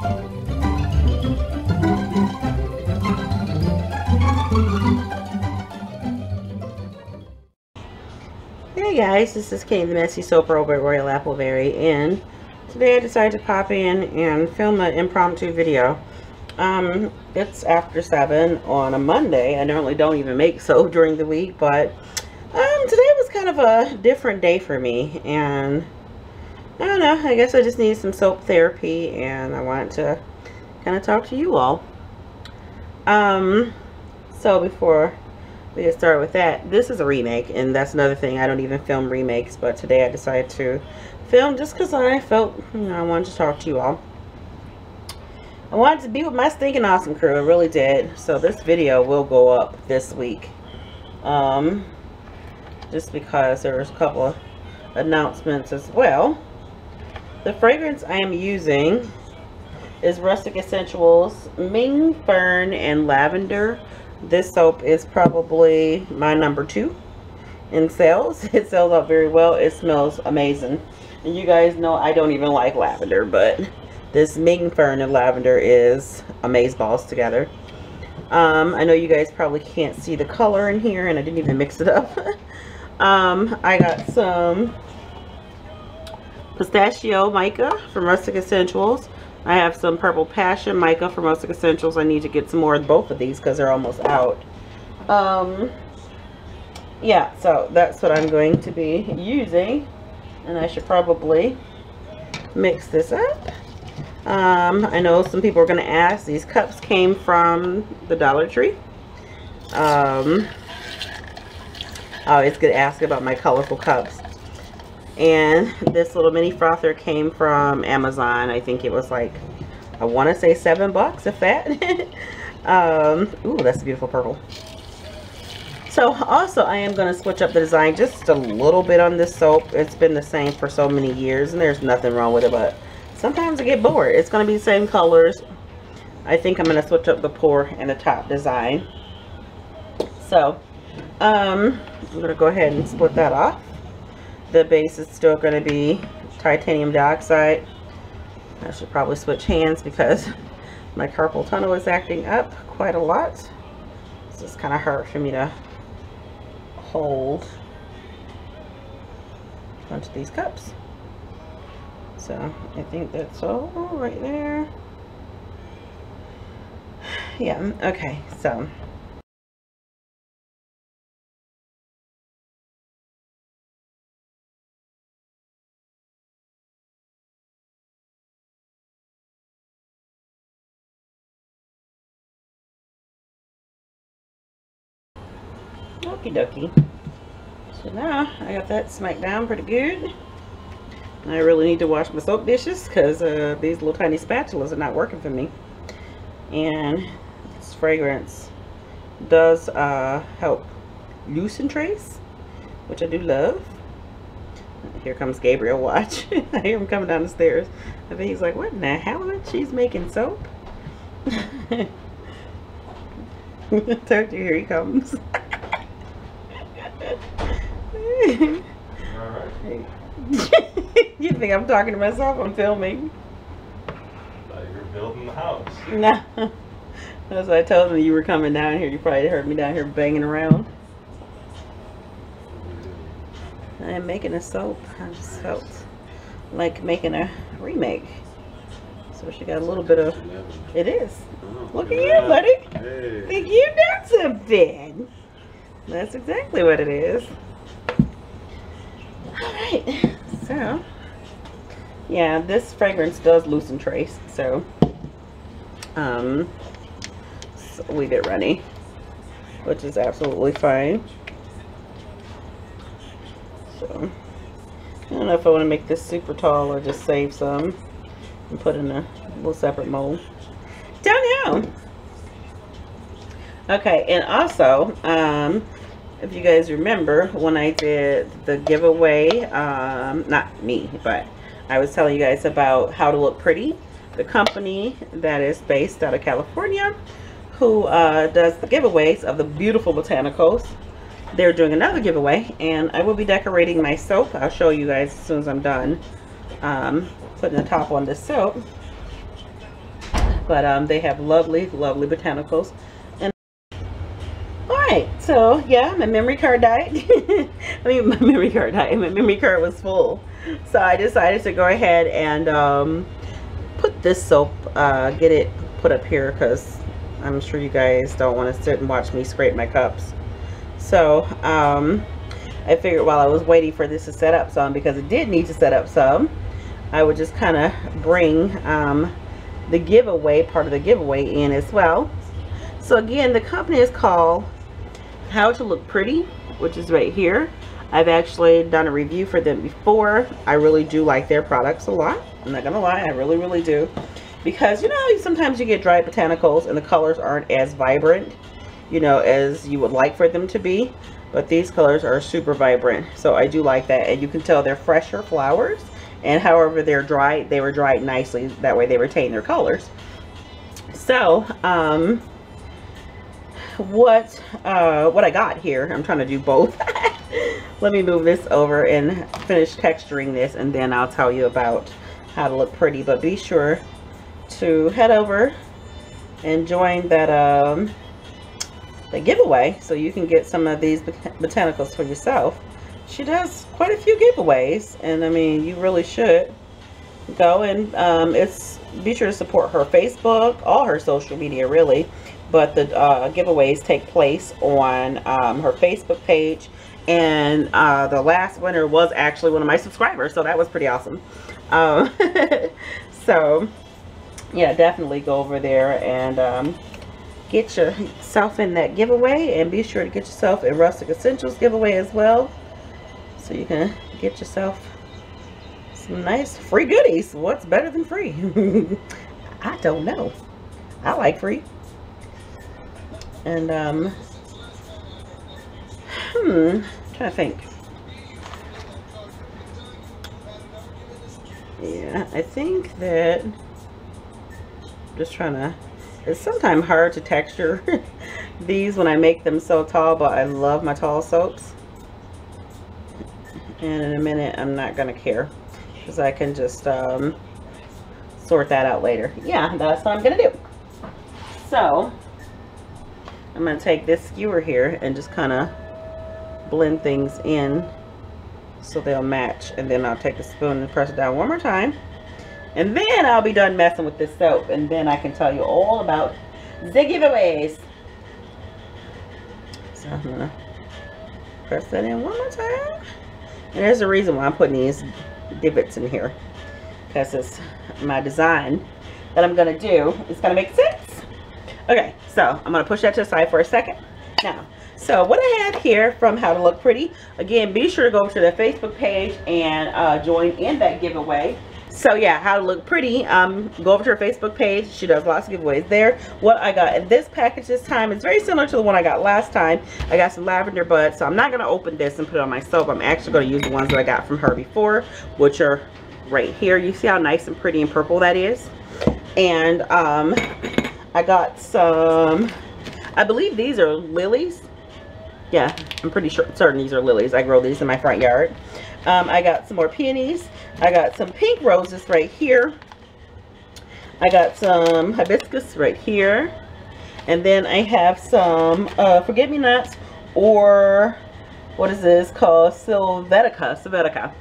Hey guys, this is Kate the Messy Soap over at Royal Appleberry and today I decided to pop in and film an impromptu video. Um, it's after 7 on a Monday. I normally don't even make soap during the week, but um, today was kind of a different day for me and I don't know, I guess I just need some soap therapy and I wanted to kind of talk to you all. Um, so before we get started with that this is a remake and that's another thing. I don't even film remakes but today I decided to film just because I felt you know I wanted to talk to you all. I wanted to be with my stinking awesome crew. I really did. So this video will go up this week. Um just because there's a couple of announcements as well the fragrance I am using is Rustic Escentuals Ming Fern and Lavender this soap is probably my number two in sales. It sells out very well. It smells amazing. And you guys know I don't even like lavender, but this Ming Fern and lavender is amaze balls together. Um, I know you guys probably can't see the color in here, and I didn't even mix it up. um, I got some pistachio mica from Rustic Escentuals. I have some Purple Passion Mica from Rustic Escentuals. I need to get some more of both of these because they're almost out. Um, yeah, so that's what I'm going to be using. And I should probably mix this up. Um, I know some people are going to ask. These cups came from the Dollar Tree. Um, I always get asked about my colorful cups and this little mini frother came from Amazon. I think it was like I want to say seven bucks if that. Um ooh that's a beautiful purple. So also I am going to switch up the design just a little bit on this soap. It's been the same for so many years and there's nothing wrong with it but sometimes I get bored. It's going to be the same colors. I think I'm going to switch up the pour and the top design. So um I'm going to go ahead and split that off the base is still going to be titanium dioxide. I should probably switch hands because my carpal tunnel is acting up quite a lot. So it's kind of hard for me to hold of these cups. So I think that's all right there. Yeah, okay, so Okie dokie. So now I got that smacked down pretty good. I really need to wash my soap dishes because uh, these little tiny spatulas are not working for me. And this fragrance does uh, help loosen trace, which I do love. Here comes Gabriel, watch. I hear him coming down the stairs. I think he's like, what in the hell? She's making soap? Told you, here he comes. you think I'm talking to myself? I'm filming. Thought you were building the house. No. That's what I told them you were coming down here. You probably heard me down here banging around. I am making a soap. I just felt like making a remake. So she got a little bit of... It is. Oh, Look at you, buddy. Hey. Think you know something. That's exactly what it is. Alright, so, yeah, this fragrance does loosen trace, so, um, so leave it runny, which is absolutely fine. So, I don't know if I want to make this super tall or just save some and put in a little separate mold. Don't know. Okay, and also, um, if you guys remember when I did the giveaway, um, not me, but I was telling you guys about how to look pretty. The company that is based out of California who uh, does the giveaways of the beautiful botanicals. They're doing another giveaway and I will be decorating my soap. I'll show you guys as soon as I'm done um, putting the top on this soap. But um, they have lovely, lovely botanicals. Right, so yeah, my memory card died. I mean, my memory card died. My memory card was full, so I decided to go ahead and um, put this soap, uh, get it put up here because I'm sure you guys don't want to sit and watch me scrape my cups. So um, I figured while I was waiting for this to set up some, because it did need to set up some, I would just kind of bring um, the giveaway, part of the giveaway in as well. So again, the company is called How to Look Pretty, which is right here. I've actually done a review for them before. I really do like their products a lot. I'm not gonna lie, I really, really do. Because, you know, sometimes you get dried botanicals and the colors aren't as vibrant, you know, as you would like for them to be. But these colors are super vibrant. So I do like that. And you can tell they're fresher flowers and however they're dried they were dried nicely that way they retain their colors so um what uh what i got here. I'm trying to do both. Let me move this over and finish texturing this and then i'll tell you about how to look pretty. But be sure to head over and join that um the giveaway so you can get some of these botanicals for yourself. She does quite a few giveaways and I mean you really should go and um, it's be sure to support her Facebook all her social media really but the uh, giveaways take place on um, her Facebook page and uh, the last winner was actually one of my subscribers so that was pretty awesome um, so yeah definitely go over there and um, get yourself in that giveaway and be sure to get yourself a Rustic Escentuals giveaway as well so you can get yourself some nice free goodies. What's better than free? I don't know. I like free. And, um, hmm, trying to think. Yeah, I think that, just trying to, it's sometimes hard to texture these when I make them so tall, but I love my tall soaps. And in a minute I'm not gonna care because I can just um, sort that out later. Yeah that's what I'm gonna do. So I'm gonna take this skewer here and just kind of blend things in so they'll match and then I'll take the spoon and press it down one more time and then I'll be done messing with this soap and then I can tell you all about the giveaways so I'm gonna press that in one more time and there's a reason why I'm putting these divots in here. Because it's my design that I'm going to do. It's going to make sense. Okay, so I'm going to push that to the side for a second. Now, so what I have here from How to Look Pretty, again, be sure to go to the Facebook page and uh, join in that giveaway. So yeah how to look pretty um go over to her facebook page. She does lots of giveaways there. What i got in this package this time is very similar to the one i got last time. I got some lavender buds so i'm not going to open this and put it on my soap i'm actually going to use the ones that i got from her before which are right here. You see how nice and pretty and purple that is? And um i got some i believe these are lilies yeah i'm pretty sure certain these are lilies i grow these in my front yard um, I got some more peonies. I got some pink roses right here. I got some hibiscus right here. And then I have some uh, forget-me-nots or what is this called? Sylvatica. Sylvatica.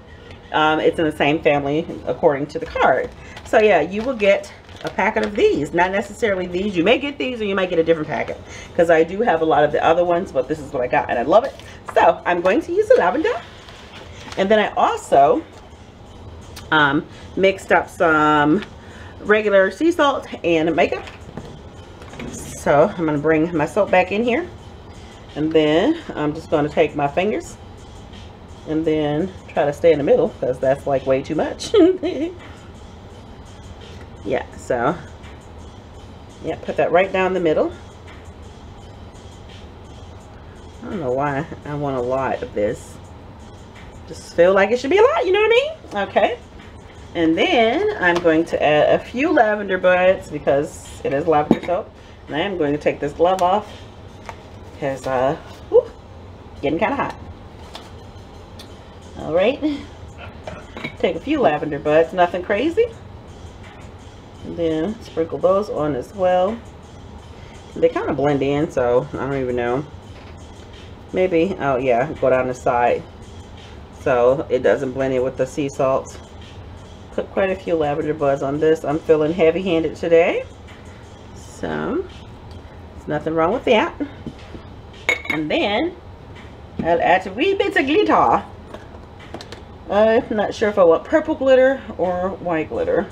Um, it's in the same family according to the card. So yeah, you will get a packet of these. Not necessarily these. You may get these or you might get a different packet. Because I do have a lot of the other ones, but this is what I got and I love it. So I'm going to use the lavender. And then I also um, mixed up some regular sea salt and makeup. So I'm going to bring my soap back in here. And then I'm just going to take my fingers and then try to stay in the middle because that's like way too much. yeah, so yeah, put that right down the middle. I don't know why I want a lot of this just feel like it should be a lot, you know what I mean? Okay. And then I'm going to add a few lavender buds because it is lavender soap. And I am going to take this glove off because uh, whew, getting kind of hot. All right. Take a few lavender buds, nothing crazy. And then sprinkle those on as well. They kind of blend in, so I don't even know. Maybe, oh yeah, go down the side. So it doesn't blend in with the sea salts. Put quite a few lavender buds on this. I'm feeling heavy-handed today. So, there's nothing wrong with that. And then, I'll add a wee bits of glitter. I'm not sure if I want purple glitter or white glitter.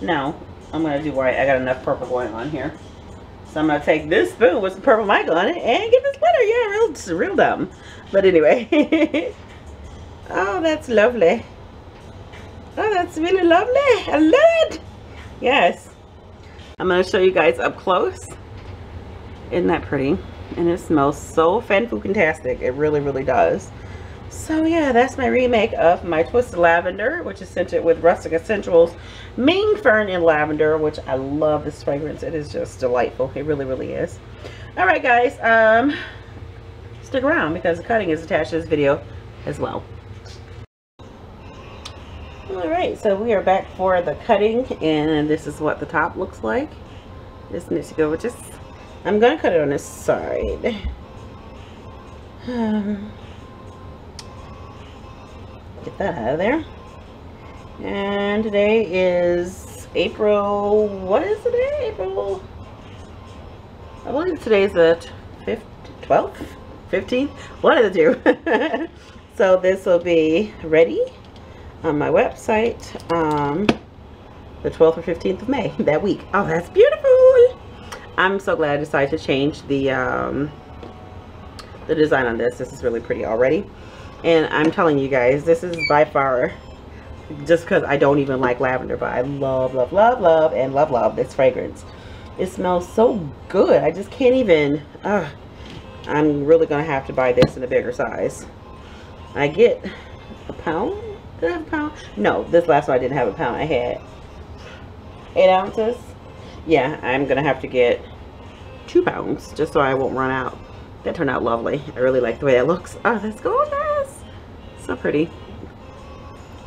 No, I'm going to do white. I got enough purple going on here. So I'm going to take this spoon with some purple mica on it and get this glitter. Yeah, real, real dumb. But anyway. oh, that's lovely. Oh, that's really lovely. I love it. Yes. I'm going to show you guys up close. Isn't that pretty? And it smells so fan-fucking-tastic. It really, really does. So yeah, that's my remake of my Twisted Lavender, which is scented with Rustic Escentuals Ming Fern and Lavender, which I love this fragrance. It is just delightful. It really, really is. Alright guys, um, stick around because the cutting is attached to this video as well. Alright, so we are back for the cutting and this is what the top looks like. This needs to go with just, I'm going to cut it on this side. Um, get that out of there. And today is April, what is today? April, I believe today's the 5th, 12th, 15th, one of the two. so this will be ready on my website um, the 12th or 15th of May, that week. Oh, that's beautiful. I'm so glad I decided to change the, um, the design on this. This is really pretty already. And I'm telling you guys, this is by far, just because I don't even like lavender, but I love, love, love, love, and love, love this fragrance. It smells so good. I just can't even, uh, I'm really going to have to buy this in a bigger size. I get a pound. Did I have a pound? No, this last one I didn't have a pound. I had eight ounces. Yeah, I'm going to have to get two pounds just so I won't run out. That turned out lovely. I really like the way that looks. Oh, that's gorgeous. So pretty.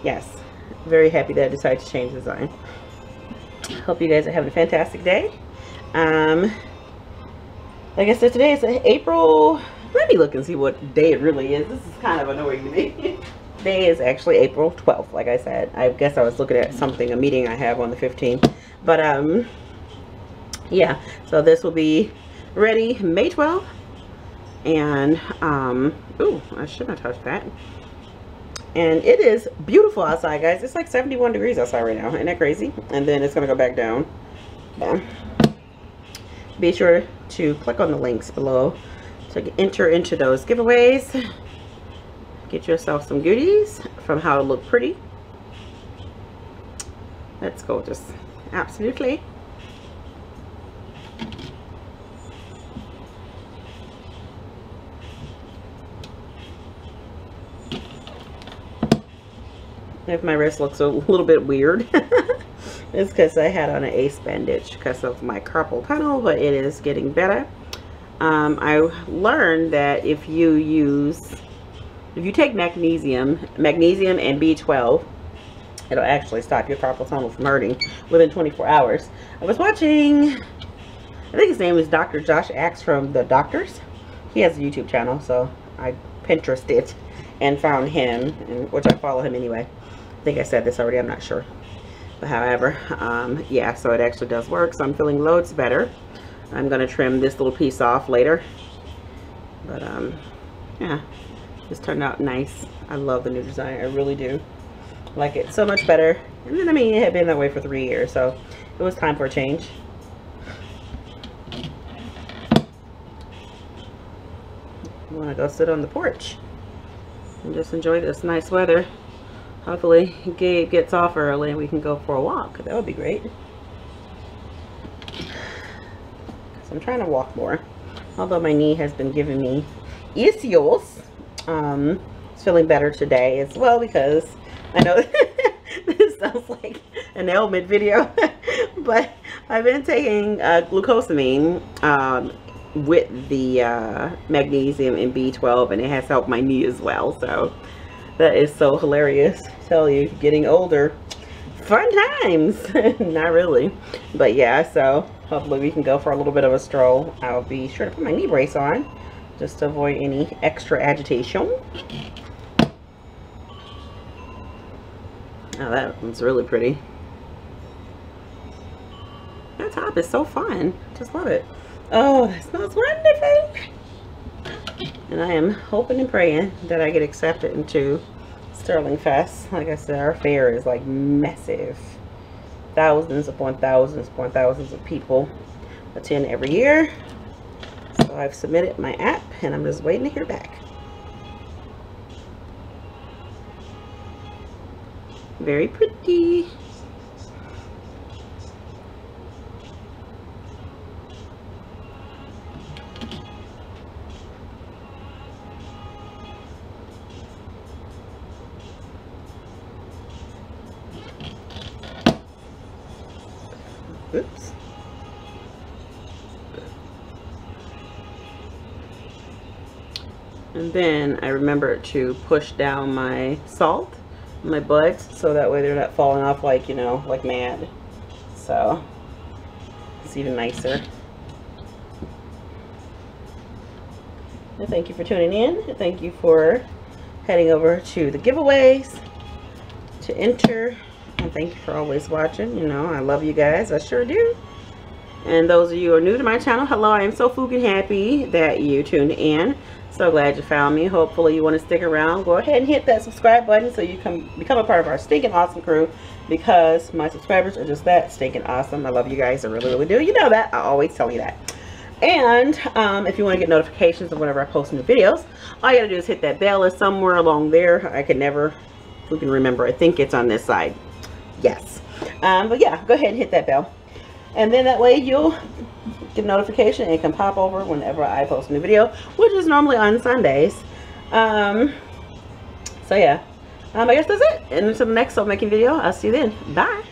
Yes. Very happy that I decided to change design. Hope you guys are having a fantastic day. Um, like I said, today is April. Let me look and see what day it really is. This is kind of annoying to me. day is actually April 12th, like I said. I guess I was looking at something, a meeting I have on the 15th. But, um, yeah. So this will be ready May 12th and um ooh i shouldn't have touched that and it is beautiful outside guys. It's like 71 degrees outside right now. Isn't that crazy? And then it's gonna go back down. Bam. be sure to click on the links below to enter into those giveaways. Get yourself some goodies from how to look pretty. That's gorgeous absolutely if my wrist looks a little bit weird it's because I had on an ace bandage because of my carpal tunnel but it is getting better. Um, I learned that if you use if you take magnesium magnesium and B12 it'll actually stop your carpal tunnel from hurting within 24 hours. I was watching I think his name is Dr. Josh Axe from The Doctors. He has a YouTube channel so I Pinterest it and found him which I follow him anyway think I said this already, I'm not sure. But however, um, yeah, so it actually does work. So I'm feeling loads better. I'm going to trim this little piece off later. But, um, yeah, this turned out nice. I love the new design. I really do. like it so much better. And then, I mean, it had been that way for three years. So it was time for a change. I want to go sit on the porch and just enjoy this nice weather hopefully Gabe gets off early and we can go for a walk. That would be great. I'm trying to walk more. Although my knee has been giving me issues. Um, it's feeling better today as well because I know this sounds like an ailment video. but I've been taking uh, glucosamine um, with the uh, magnesium and B12 and it has helped my knee as well. So that is so hilarious. I tell you, getting older fun times. Not really. But yeah, so hopefully we can go for a little bit of a stroll. I'll be sure to put my knee brace on just to avoid any extra agitation. Oh, that one's really pretty. That top is so fun. Just love it. Oh, that smells wonderful. And I am hoping and praying that I get accepted into Sterling Fest. Like I said, our fair is like massive. Thousands upon thousands upon thousands of people attend every year. So I've submitted my app and I'm just waiting to hear back. Very pretty. I remember to push down my salt, my buds, so that way they're not falling off like, you know, like mad. So, it's even nicer. And thank you for tuning in. Thank you for heading over to the giveaways to enter and thank you for always watching. You know, I love you guys. I sure do. And those of you who are new to my channel, hello. I am so freaking happy that you tuned in. So glad you found me. Hopefully you want to stick around. Go ahead and hit that subscribe button so you can become a part of our stinking awesome crew because my subscribers are just that stinking awesome. I love you guys. I really, really do. You know that. I always tell you that. And um, if you want to get notifications of whenever I post new videos, all you got to do is hit that bell. It's somewhere along there. I can never we can remember. I think it's on this side yes um, but yeah go ahead and hit that bell and then that way you'll get notification and can pop over whenever I post a new video which is normally on Sundays. Um, so yeah. Um, I guess that's it. And until the next soap making video I'll see you then. Bye